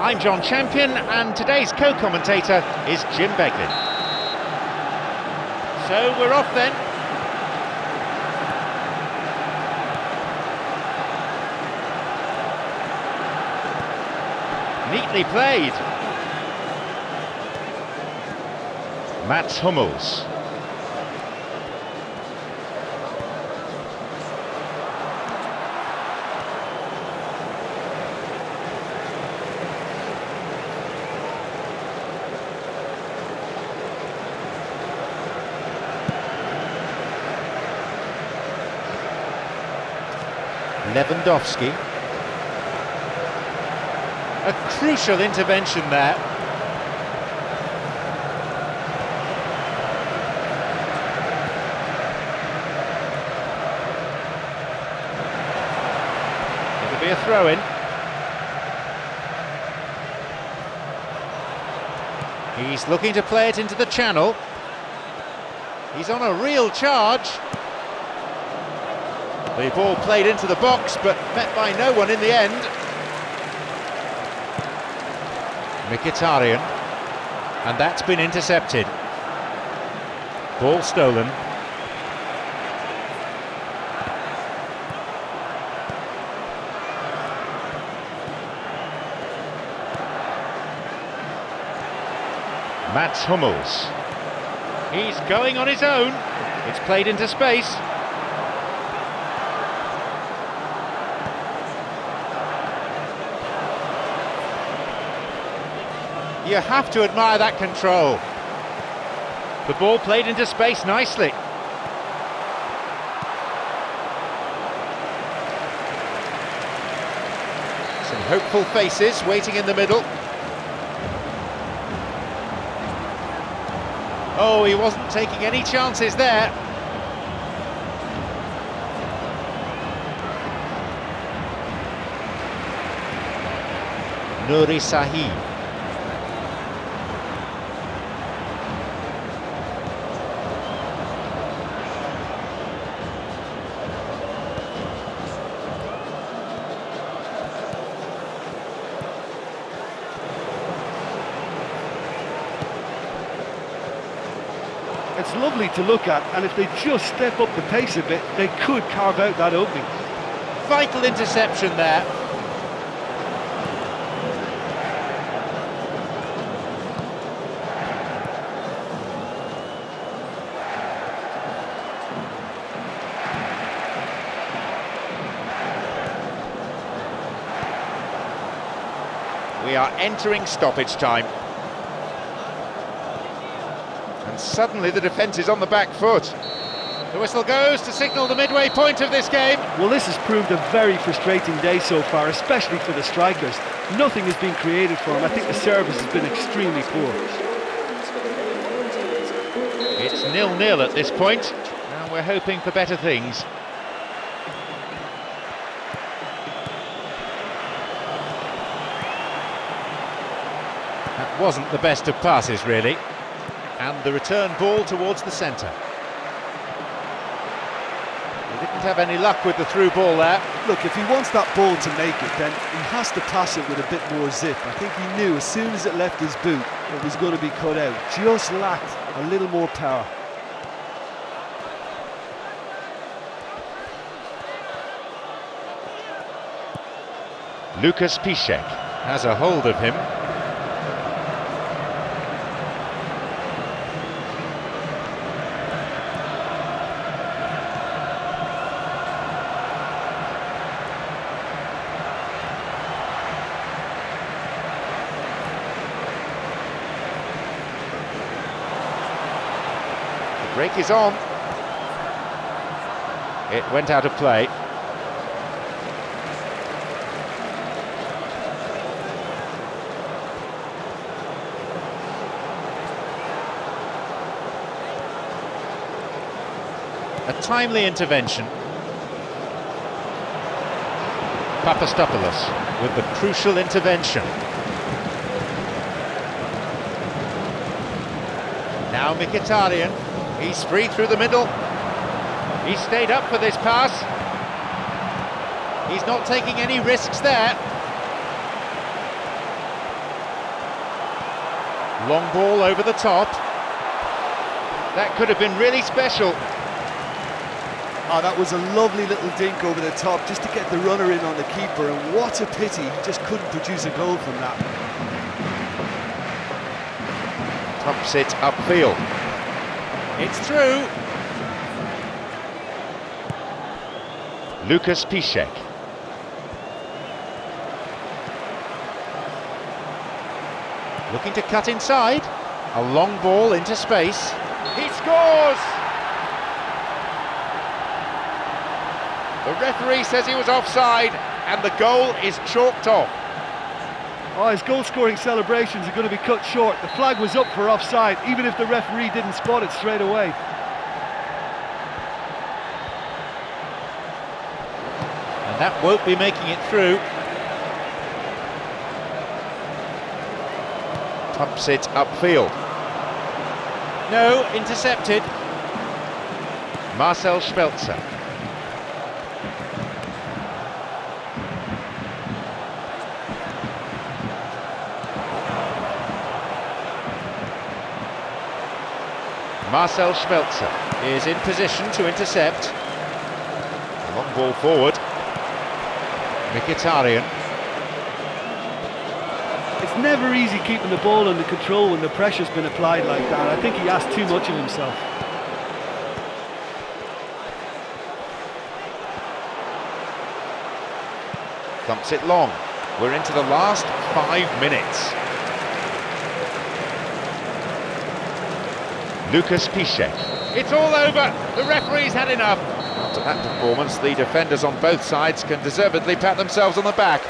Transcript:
I'm John Champion, and today's co-commentator is Jim Beglin. So we're off then. Neatly played. Mats Hummels. Lewandowski. A crucial intervention there. It'll be a throw-in. He's looking to play it into the channel. He's on a real charge. The ball played into the box, but met by no one in the end. Mkhitaryan, and that's been intercepted. Ball stolen. Mats Hummels. He's going on his own. It's played into space. You have to admire that control. The ball played into space nicely. Some hopeful faces waiting in the middle. Oh, he wasn't taking any chances there. Nuri Sahi. It's lovely to look at, and if they just step up the pace a bit, they could carve out that opening. Vital interception there. We are entering stoppage time. And suddenly the defence is on the back foot. The whistle goes to signal the midway point of this game. Well, this has proved a very frustrating day so far, especially for the strikers. Nothing has been created for them. I think the service has been extremely poor. It's nil-nil at this point, and we're hoping for better things. That wasn't the best of passes, really. And the return ball towards the centre. He didn't have any luck with the through ball there. Look, if he wants that ball to make it, then he has to pass it with a bit more zip. I think he knew as soon as it left his boot, it was going to be cut out. Just lacked a little more power. Lucas Piszczek has a hold of him. Break is on. It went out of play. A timely intervention. Papastathopoulos with the crucial intervention. Now Mkhitaryan, he's free through the middle. He stayed up for this pass. He's not taking any risks there. Long ball over the top. That could have been really special. Oh, that was a lovely little dink over the top just to get the runner in on the keeper, and what a pity he just couldn't produce a goal from that. Thumps it upfield. It's through. Lukas Piszczek. Looking to cut inside. A long ball into space. He scores! The referee says he was offside and the goal is chalked off. Oh, his goal-scoring celebrations are going to be cut short. The flag was up for offside, even if the referee didn't spot it straight away. And that won't be making it through. Pumps it upfield. No, intercepted. Marcel Schmelzer. Marcel Schmelzer is in position to intercept. A long ball forward. Mkhitaryan. It's never easy keeping the ball under control when the pressure's been applied like that. I think he asked too much of himself. Thumps it long. We're into the last five minutes. Lucas Piszczek. It's all over. The referee's had enough. After that performance, the defenders on both sides can deservedly pat themselves on the back.